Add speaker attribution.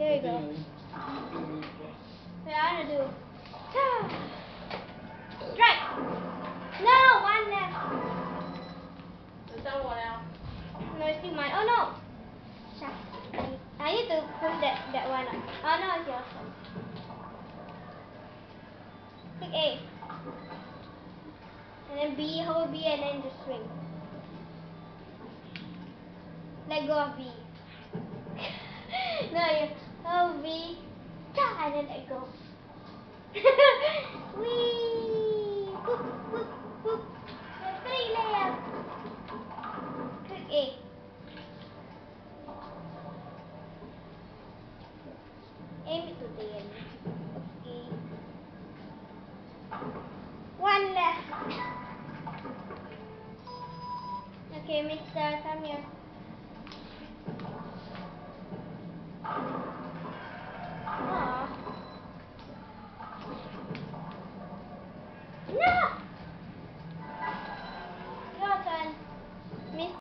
Speaker 1: There you go. Yeah, I gotta do. Strike! No, one left.
Speaker 2: There's another one out.
Speaker 1: No, it's still mine. Oh no! I need to put that, that one up. Oh no, it's yours. Pick A. And then B, hold B, and then just swing. Let go of B. and then go. Click it to. A. One left. Okay, mister, come here. No!